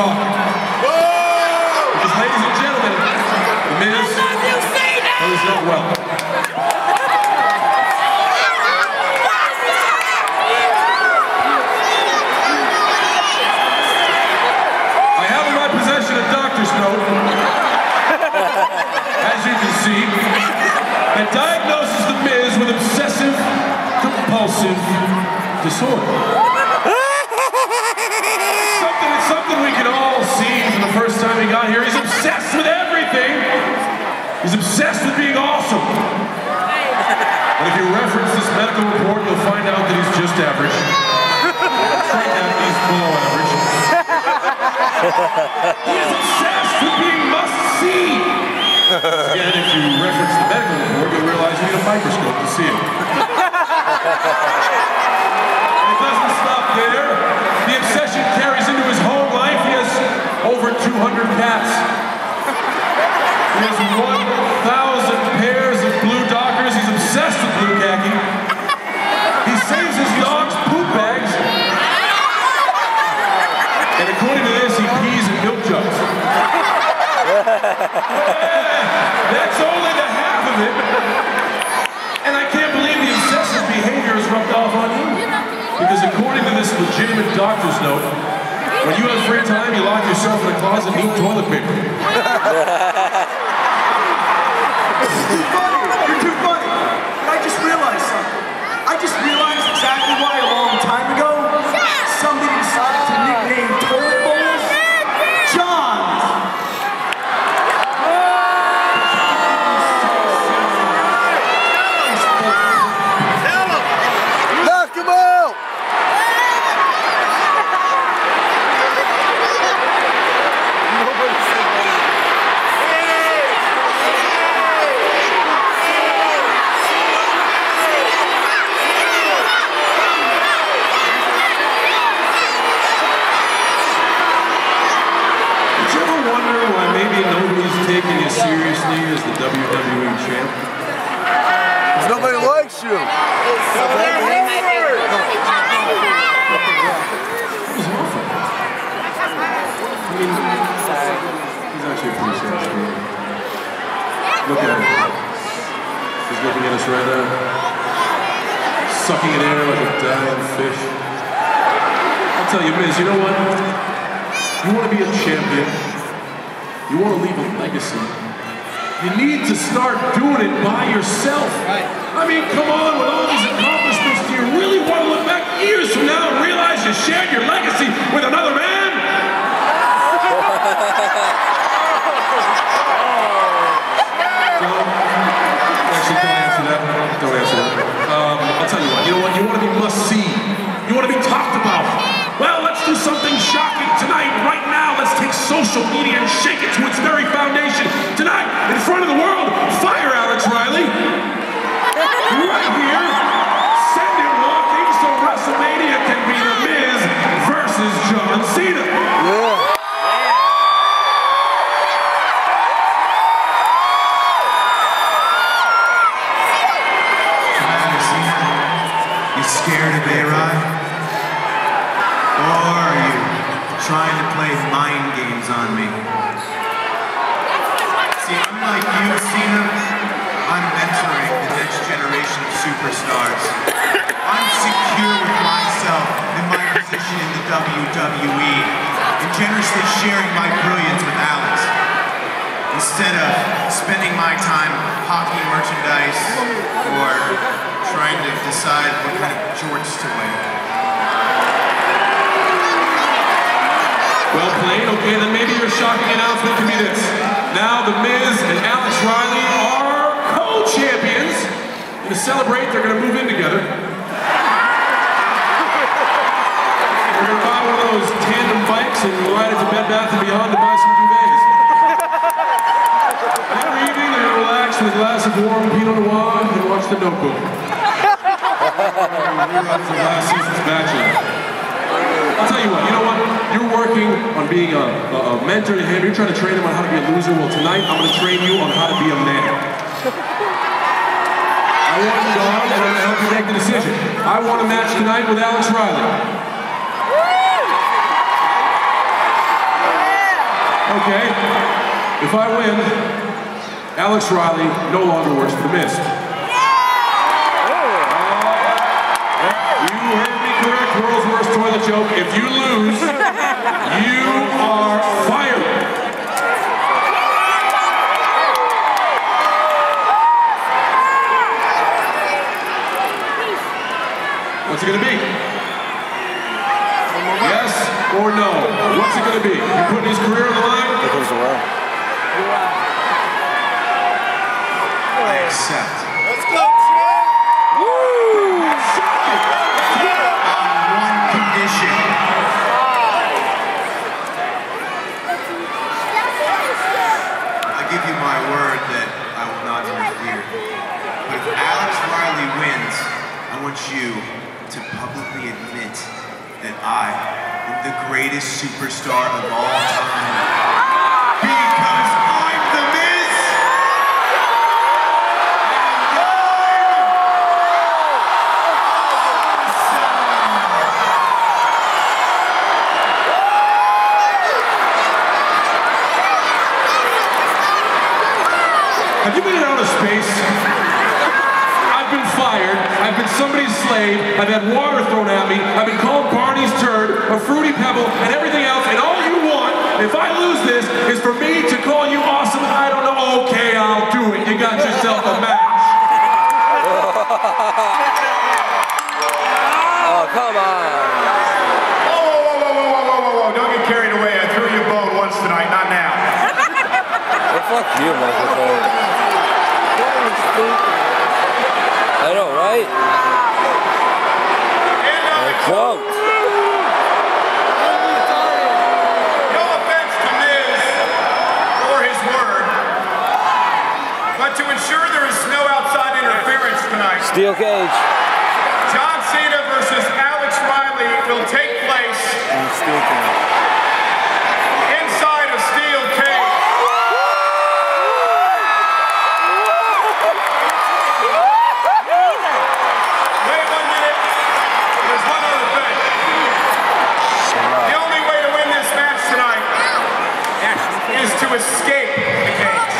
belong. Because, ladies and gentlemen, The Miz is not well. I have in my possession a doctor's note, as you can see, that diagnoses The Miz with obsessive compulsive disorder. Something, it's something we can all see from the first time he got here. He's obsessed with everything. He's obsessed with being awesome. And if you reference this medical report, you'll find out that he's just average. Straight down, he's below average. He is obsessed with being must-see. Again, if you reference the medical report, you'll realize you need a microscope to see it. It doesn't stop there. The obsession carries into his home life. He has over 200 cats. He has 1,000 pairs of blue dockers. He's obsessed with blue khaki. He saves his dog's poop bags. And according to this, he pees in milk jugs. That's only the half of it. And I can't believe the obsessive behavior is rubbed off on you. Because according to this legitimate doctor's note, when you have free time, you lock yourself in a closet and eat toilet paper. too funny. You're too funny. I just realized something. I just realized exactly why a long time ago somebody decided to nickname toilet bowls John. Knock him out! Did you ever wonder why maybe nobody's taking you seriously as the WWE champ? Nobody likes you. It was awful. I mean, he's actually a pretty sad. Look at him. He's looking at us right now. Sucking in air like a dying fish. I'll tell you, Miz, you know what? You want to be a champion. You want to leave a legacy. You need to start doing it by yourself. I mean, come on, with all these accomplishments, do you really want to look back years from now and realize you shared your legacy with another man? John, actually, don't answer that. Don't answer that. Um, I'll tell you what. You know what? You want to be must see. You want to be talked about. Well, let's do something shocking tonight, right now. Let's take social media and shake it to its very foundation. Front of the world, fire Alex Riley. Right here. Send him walking so WrestleMania can be The Miz versus John Cena. Yeah. You scared of A-Rod? Or are you trying to play mind games on me? Unlike you, Cena, I'm mentoring the next generation of superstars. I'm secure with myself and my position in the WWE and generously sharing my brilliance with Alex. Instead of spending my time hawking merchandise or trying to decide what kind of jorts to wear. Well played. Okay, then maybe your shocking announcement can be this. Now The Miz and Alex Riley are co-champions. And to celebrate, they're going to move in together. We're going to buy one of those tandem bikes and ride it to Bed Bath & Beyond to buy some duvets. Every evening, they're to relax with a glass of warm Pinot Noir and watch The Notebook. Reruns of last season's Bachelor working on being a, a, a mentor to him. You're trying to train him on how to be a loser. Well, tonight I'm going to train you on how to be a man. I want John, and I'm going to help you make the decision. I want a match tonight with Alex Riley. Okay. If I win, Alex Riley no longer works for The Miz. Uh, you heard me correct, world's worst toilet joke. If you lose... Yes or no? What's it gonna be? You putting his career on the line? Here goes the wall. I accept. Let's go, champ! On one condition. I give you my word that I will not interfere. But if Alex Riley wins, I want you to publicly admit that I am the greatest superstar of all time. Have you been in outer space? I've been fired. I've been somebody's slave. I've had water thrown at me. I've been called Barney's turd, a fruity pebble, and everything else. And all you want, if I lose this, is for me to call you awesome. I don't know. Okay, I'll do it. You got yourself a match. Oh, come on. Whoa, whoa, whoa, whoa, whoa, whoa, whoa, whoa, don't get carried away. I threw you a bone once tonight, not now. Well, fuck you, microphone. I know, right? And, I quote. no offense to Miz or his word, but to ensure there is no outside interference tonight, Steel cage. John Cena versus Alex Riley will take place Steel cage. inside a steel cage. Wait one minute. There's one other thing. The only way to win this match tonight is to escape the cage.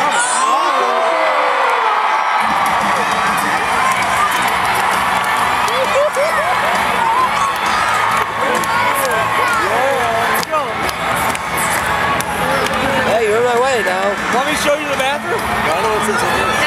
Hey, you're in my way now. Want me show you the bathroom? I know what's in here. Thanks, man.